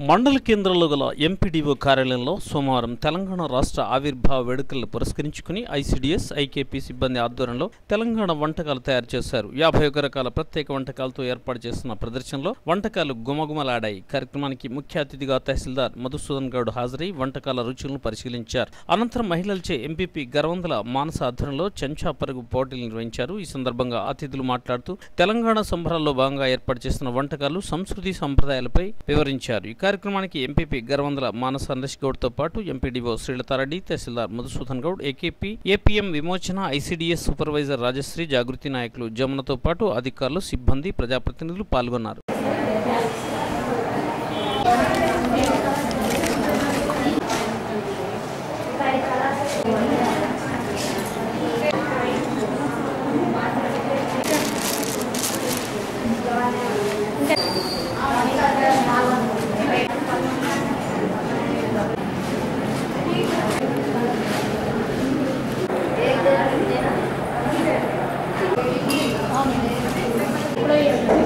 మండల కేంద్రంలో గల ఎంపీడీఓ కార్యాలయంలో సోమవారం తెలంగాణ రాష్ట్ర ఆవిర్భావ వేడుకలను పురస్కరించుకుని ఐసీడీఎస్ ఐకేపీ సిబ్బంది ఆధ్వర్యంలో తెలంగాణ వంటకాలు తయారు చేశారు. యాభై ఒక రకాల ప్రత్యేక వంటకాలతో ఏర్పాటు చేసిన ప్రదర్శనలో వంటకాలు గుమగుమలాడాయి కార్యక్రమానికి ముఖ్య అతిథిగా తహసీల్దార్ మధుసూదన్ గౌడ్ హాజరై వంటకాల రుచులను పరిశీలించారు. అనంతరం మహిళలచే ఎంపీపీ గర్వందల మానస ఆధ్వర్యంలో చెంచా పరుగు పోటీలు నిర్వహించారు. ఈ సందర్భంగా అతిథులు మాట్లాడుతూ తెలంగాణ సంబరాల్లో భాగంగా ఏర్పాటు చేసిన వంటకాలు సంస్కృతి సంప్రదాయాలపై వివరించారు. ఇక కార్యక్రమానికి ఎంపీపీ గర్వందల మానస నరేష్ గౌడ్తో పాటు MPDO Srilatha Reddy tahsildar Madhusudan Goud AKP APM విమోచన ఐసీడీఎస్ సూపర్వైజర్ రాజశ్రీ జాగృతి నాయకులు జమునతో పాటు అధికారులు సిబ్బంది ప్రజాప్రతినిధులు పాల్గొన్నారు. đây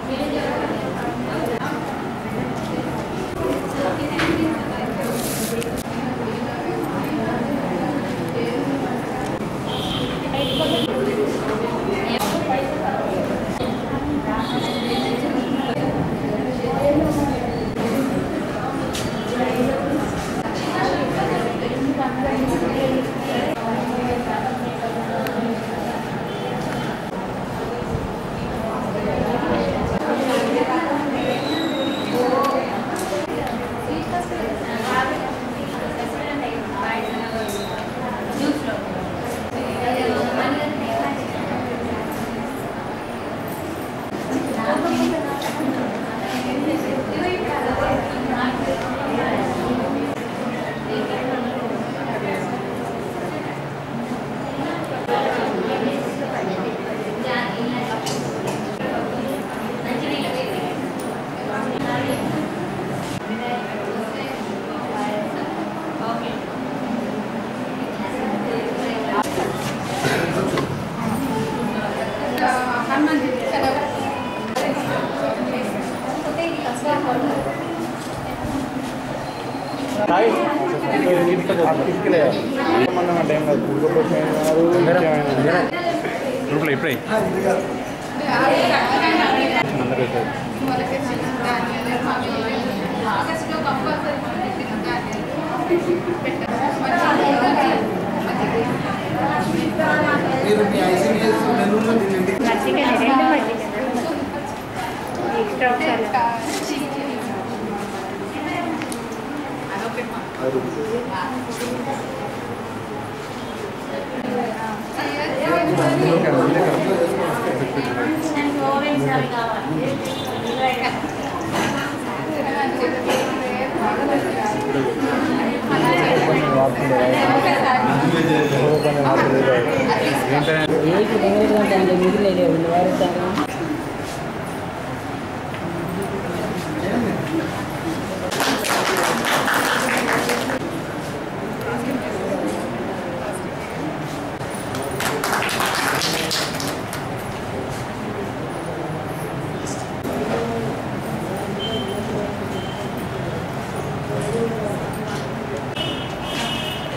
ఇప్పుడే మీరు మీ ఐసీడీఎస్ నెల్లూరులో దీన్ని ఏది వేరేటువంటి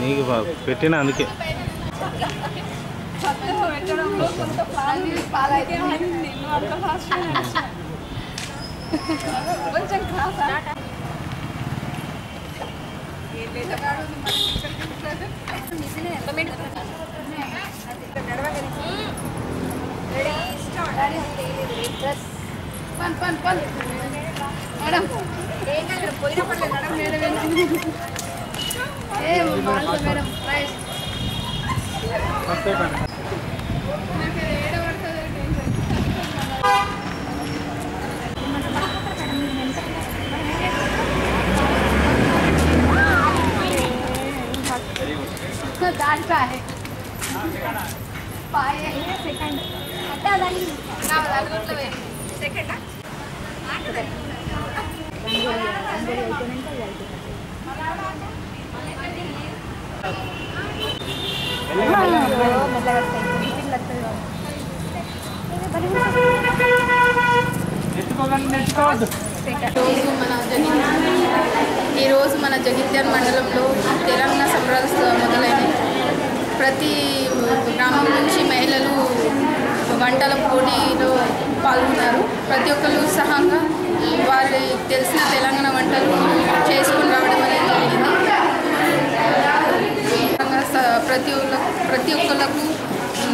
నీకు బాగా పెట్టిన అందుకే పెట్టడంలో కొంత పాలైతే నేను అంత ఫాస్ట్ కొంచెం కాసా పన్ పన్ పన్ మేడం దాంట్లో పాయ సెకండ్ అట్టే దాన్ని సెకండా ఈరోజు మన జగిత్యాల ఈరోజు మన మండలంలో తెలంగాణ సంబరాలు మొదలైనవి ప్రతి గ్రామం నుంచి మహిళలు వంటల పోటీలో పాల్గొన్నారు. ప్రతి ఒక్కరు ఉత్సాహంగా వారి తెలిసిన తెలంగాణ వంటలు చేసుకుని రావడం అనేది జరిగింది విధంగా స- ప్రతి ఒక్క ప్రతి ఒక్కళ్ళకు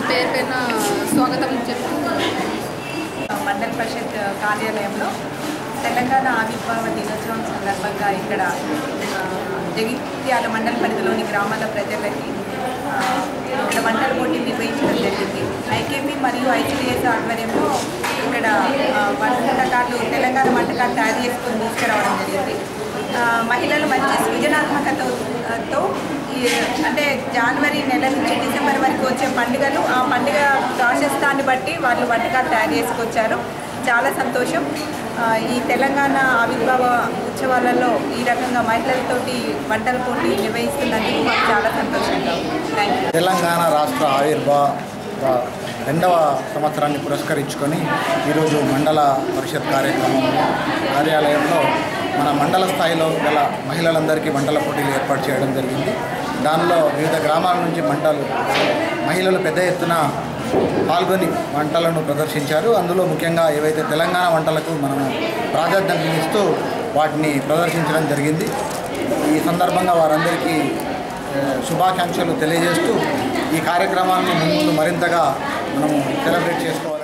పేరు పైన స్వాగతం చెప్తున్నాను మండల పరిషత్ కార్యాలయంలో తెలంగాణ ఆవిర్భావ దినోత్సవం సందర్భంగా ఇక్కడ జగిత్యాల మండల పరిధిలోని గ్రామాల ప్రజలకి ఇక్కడ వంటల పోటీ నిర్వహించడం జరిగింది. ఐకేపీ మరియు ఐటీఎస్ ఆధ్వర్యంలో ఇక్కడ వంటకాలు తెలంగాణ వంటకాలు తయారు చేసుకొని తీసుకురావడం జరిగింది. మహిళలు మంచి సృజనాత్మకతతో నెల నుంచి డిసెంబర్ వరకు వచ్చే పండుగలు ఆ పండుగ ప్రాసెస్ బట్టి వాళ్ళు వంటకాలు తయారు చేసుకొచ్చారు. చాలా సంతోషం. ఈ తెలంగాణ ఆవిర్భావ ఉత్సవాలలో ఈ రకంగా మహిళలతోటి వంటల పోటీ నిర్వహిస్తున్నందుకు మాకు చాలా సంతోషంగా థ్యాంక్ తెలంగాణ రాష్ట్ర ఆవిర్భావ రెండవ సంవత్సరాన్ని పురస్కరించుకొని ఈరోజు మండల పరిషత్ కార్యక్రమంలో కార్యాలయంలో మన మండల స్థాయిలో గల మహిళలందరికీ మండల పోటీలు ఏర్పాటు చేయడం జరిగింది. దానిలో వివిధ గ్రామాల నుంచి మంటలు మహిళలు పెద్ద ఎత్తున పాల్గొని వంటలను ప్రదర్శించారు. అందులో ముఖ్యంగా ఏవైతే తెలంగాణ వంటలకు మనము ప్రాధాన్యత ఇస్తూ వాటిని ప్రదర్శించడం జరిగింది. ఈ సందర్భంగా వారందరికీ శుభాకాంక్షలు తెలియజేస్తూ ఈ కార్యక్రమాన్ని ముందు మరింతగా మనము సెలబ్రేట్ చేసుకోవాలి.